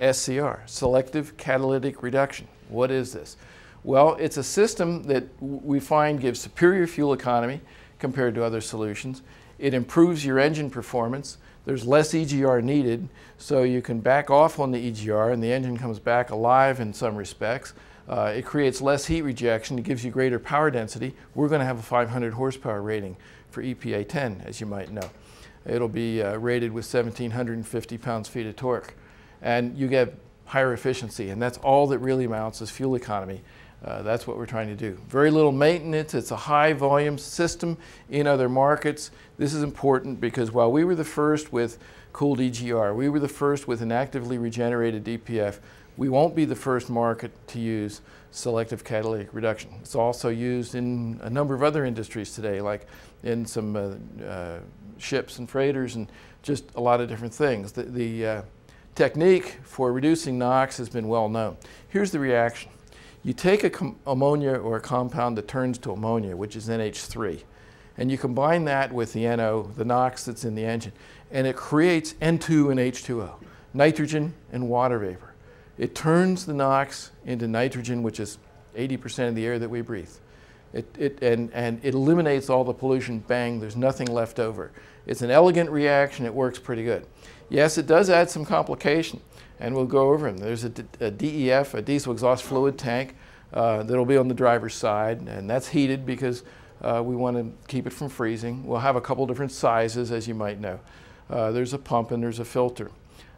SCR, selective catalytic reduction. What is this? Well, it's a system that we find gives superior fuel economy compared to other solutions. It improves your engine performance. There's less EGR needed, so you can back off on the EGR and the engine comes back alive in some respects. Uh, it creates less heat rejection. It gives you greater power density. We're going to have a 500 horsepower rating for EPA 10, as you might know. It'll be uh, rated with 1,750 pounds-feet of torque. And you get higher efficiency, and that's all that really amounts is fuel economy. Uh, that's what we're trying to do. Very little maintenance. It's a high volume system in other markets. This is important because while we were the first with cooled EGR, we were the first with an actively regenerated DPF, we won't be the first market to use selective catalytic reduction. It's also used in a number of other industries today, like in some uh, uh, ships and freighters and just a lot of different things. The, the uh, technique for reducing NOx has been well known. Here's the reaction. You take a ammonia or a compound that turns to ammonia, which is NH3, and you combine that with the NO, the NOx that's in the engine, and it creates N2 and H2O, nitrogen and water vapor. It turns the NOx into nitrogen, which is 80% of the air that we breathe. It, it, and, and it eliminates all the pollution, bang, there's nothing left over. It's an elegant reaction, it works pretty good. Yes, it does add some complication, and we'll go over them. There's a, a DEF, a diesel exhaust fluid tank, uh, that'll be on the driver's side, and that's heated because uh, we want to keep it from freezing. We'll have a couple different sizes, as you might know. Uh, there's a pump and there's a filter.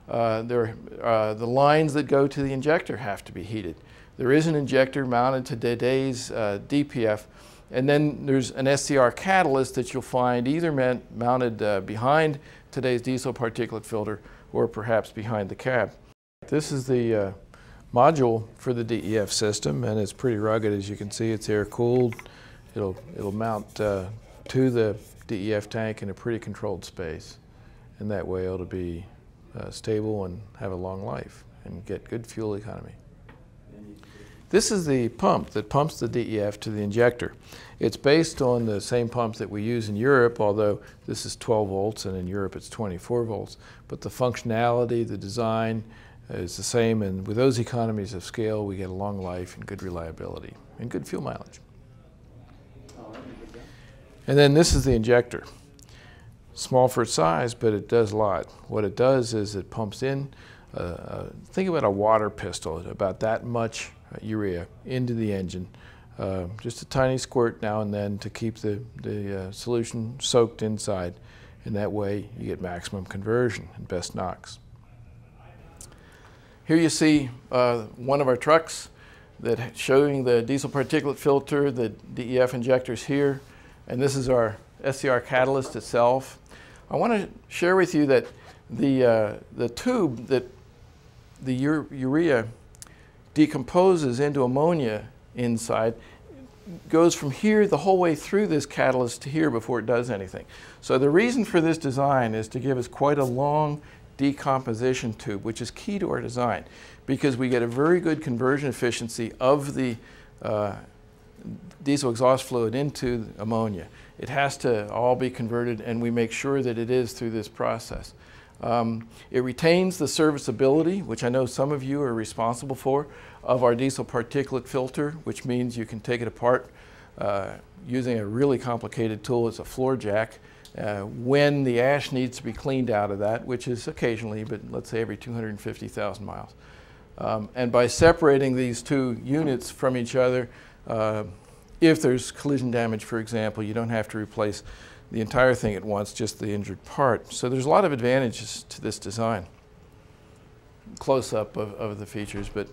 Uh, there, uh, the lines that go to the injector have to be heated. There is an injector mounted to today's uh, DPF, and then there's an SCR catalyst that you'll find either mounted uh, behind today's diesel particulate filter or perhaps behind the cab. This is the uh, module for the DEF system and it's pretty rugged as you can see. It's air cooled. It'll, it'll mount uh, to the DEF tank in a pretty controlled space and that way it'll be uh, stable and have a long life and get good fuel economy. This is the pump that pumps the DEF to the injector. It's based on the same pumps that we use in Europe, although this is 12 volts and in Europe it's 24 volts. But the functionality, the design is the same and with those economies of scale we get a long life and good reliability and good fuel mileage. And then this is the injector. Small for its size, but it does a lot. What it does is it pumps in, uh, uh, think about a water pistol, about that much uh, urea into the engine. Uh, just a tiny squirt now and then to keep the, the uh, solution soaked inside. And that way you get maximum conversion and best NOx. Here you see uh, one of our trucks that showing the diesel particulate filter, the DEF injectors here, and this is our SCR catalyst itself. I want to share with you that the, uh, the tube that the urea decomposes into ammonia inside goes from here the whole way through this catalyst to here before it does anything. So the reason for this design is to give us quite a long decomposition tube, which is key to our design because we get a very good conversion efficiency of the uh, diesel exhaust fluid into ammonia. It has to all be converted and we make sure that it is through this process. Um, it retains the serviceability, which I know some of you are responsible for, of our diesel particulate filter, which means you can take it apart uh, using a really complicated tool. It's a floor jack. Uh, when the ash needs to be cleaned out of that, which is occasionally, but let's say every 250,000 miles. Um, and by separating these two units from each other, uh, if there's collision damage, for example, you don't have to replace the entire thing at once, just the injured part. So there's a lot of advantages to this design. Close-up of, of the features, but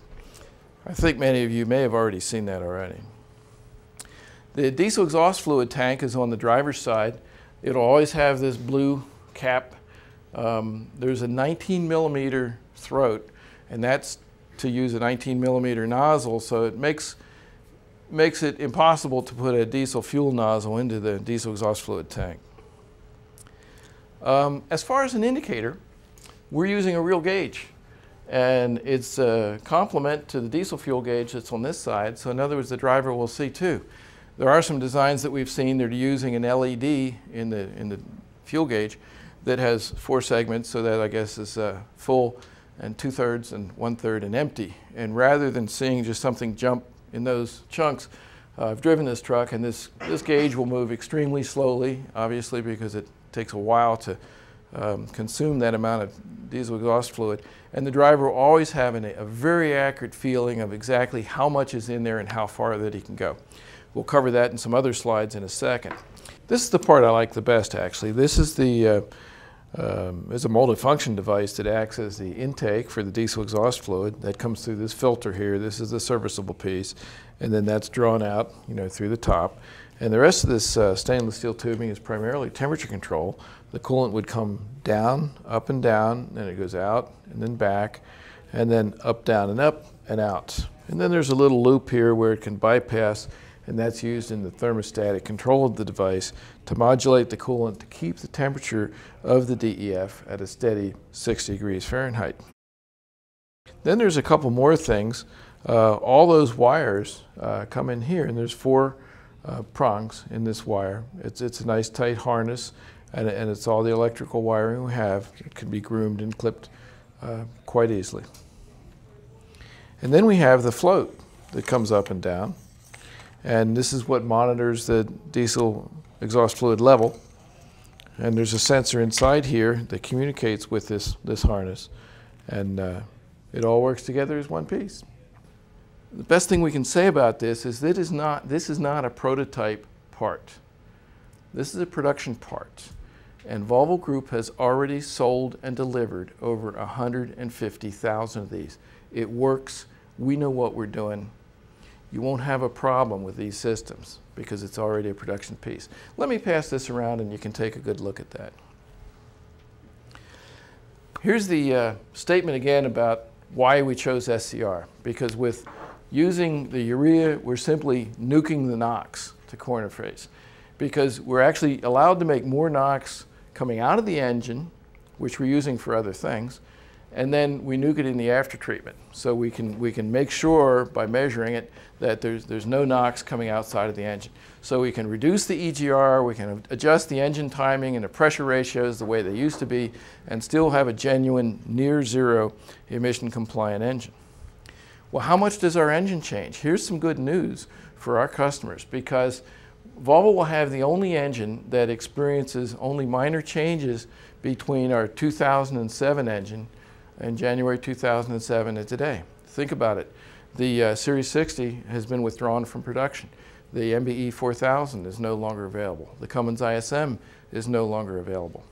I think many of you may have already seen that already. The diesel exhaust fluid tank is on the driver's side. It'll always have this blue cap. Um, there's a 19 millimeter throat, and that's to use a 19 millimeter nozzle, so it makes makes it impossible to put a diesel fuel nozzle into the diesel exhaust fluid tank. Um, as far as an indicator, we're using a real gauge. And it's a complement to the diesel fuel gauge that's on this side. So in other words, the driver will see too. There are some designs that we've seen that are using an LED in the, in the fuel gauge that has four segments, so that I guess is uh, full and two thirds and one third and empty. And rather than seeing just something jump in those chunks, uh, I've driven this truck and this, this gauge will move extremely slowly, obviously because it takes a while to um, consume that amount of diesel exhaust fluid. And the driver will always have an, a very accurate feeling of exactly how much is in there and how far that he can go. We'll cover that in some other slides in a second. This is the part I like the best actually. This is the uh, um, is a multifunction device that acts as the intake for the diesel exhaust fluid that comes through this filter here. This is the serviceable piece, and then that's drawn out, you know, through the top. And the rest of this uh, stainless steel tubing is primarily temperature control. The coolant would come down, up and down, and it goes out and then back, and then up, down, and up and out. And then there's a little loop here where it can bypass and that's used in the thermostatic control of the device to modulate the coolant to keep the temperature of the DEF at a steady 60 degrees Fahrenheit. Then there's a couple more things. Uh, all those wires uh, come in here, and there's four uh, prongs in this wire. It's, it's a nice tight harness, and, and it's all the electrical wiring we have. It can be groomed and clipped uh, quite easily. And then we have the float that comes up and down. And this is what monitors the diesel exhaust fluid level. And there's a sensor inside here that communicates with this, this harness. And uh, it all works together as one piece. The best thing we can say about this is that is not, this is not a prototype part. This is a production part. And Volvo Group has already sold and delivered over 150,000 of these. It works. We know what we're doing you won't have a problem with these systems because it's already a production piece. Let me pass this around and you can take a good look at that. Here's the uh, statement again about why we chose SCR. Because with using the urea, we're simply nuking the NOx to corner phrase, Because we're actually allowed to make more NOx coming out of the engine, which we're using for other things, and then we nuke it in the after treatment. So we can, we can make sure by measuring it that there's, there's no NOx coming outside of the engine. So we can reduce the EGR, we can adjust the engine timing and the pressure ratios the way they used to be, and still have a genuine near zero emission compliant engine. Well, how much does our engine change? Here's some good news for our customers because Volvo will have the only engine that experiences only minor changes between our 2007 engine in January 2007 and today. Think about it. The uh, Series 60 has been withdrawn from production. The MBE 4000 is no longer available. The Cummins ISM is no longer available.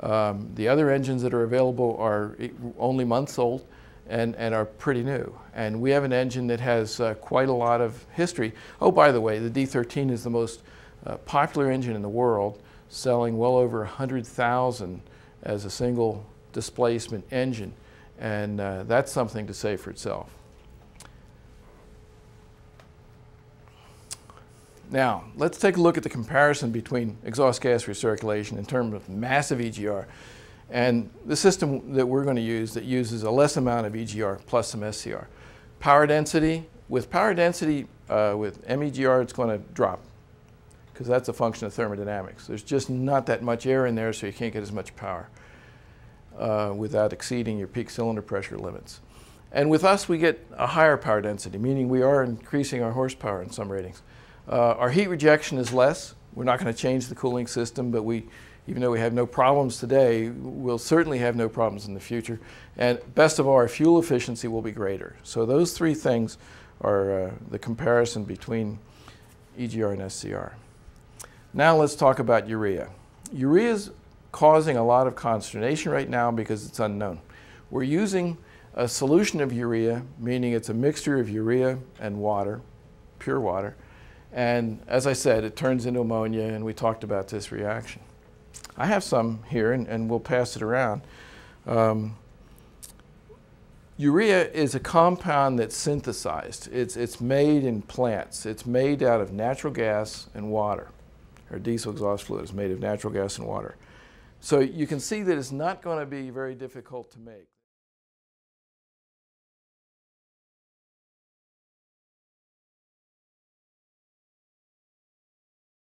Um, the other engines that are available are only months old and, and are pretty new. And we have an engine that has uh, quite a lot of history. Oh, by the way, the D13 is the most uh, popular engine in the world, selling well over 100,000 as a single displacement engine. And uh, that's something to say for itself. Now, let's take a look at the comparison between exhaust gas recirculation in terms of massive EGR and the system that we're going to use that uses a less amount of EGR plus some SCR. Power density, with power density uh, with MEGR it's going to drop because that's a function of thermodynamics. There's just not that much air in there so you can't get as much power uh, without exceeding your peak cylinder pressure limits. And with us, we get a higher power density, meaning we are increasing our horsepower in some ratings. Uh, our heat rejection is less. We're not going to change the cooling system, but we, even though we have no problems today, we'll certainly have no problems in the future. And best of all, our fuel efficiency will be greater. So those three things are uh, the comparison between EGR and SCR. Now let's talk about urea. Urea's causing a lot of consternation right now because it's unknown. We're using a solution of urea, meaning it's a mixture of urea and water, pure water. And as I said, it turns into ammonia, and we talked about this reaction. I have some here, and, and we'll pass it around. Um, urea is a compound that's synthesized. It's, it's made in plants. It's made out of natural gas and water. Or diesel exhaust fluid is made of natural gas and water. So you can see that it's not going to be very difficult to make.